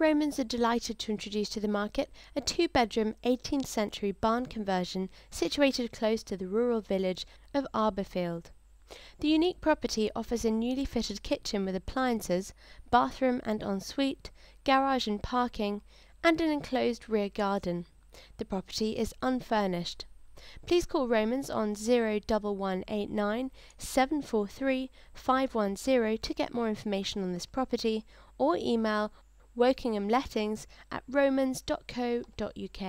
Romans are delighted to introduce to the market a two bedroom 18th century barn conversion situated close to the rural village of Arborfield. The unique property offers a newly fitted kitchen with appliances, bathroom and ensuite, garage and parking, and an enclosed rear garden. The property is unfurnished. Please call Romans on 01189 743 510 to get more information on this property or email wokinghamlettings at romans.co.uk.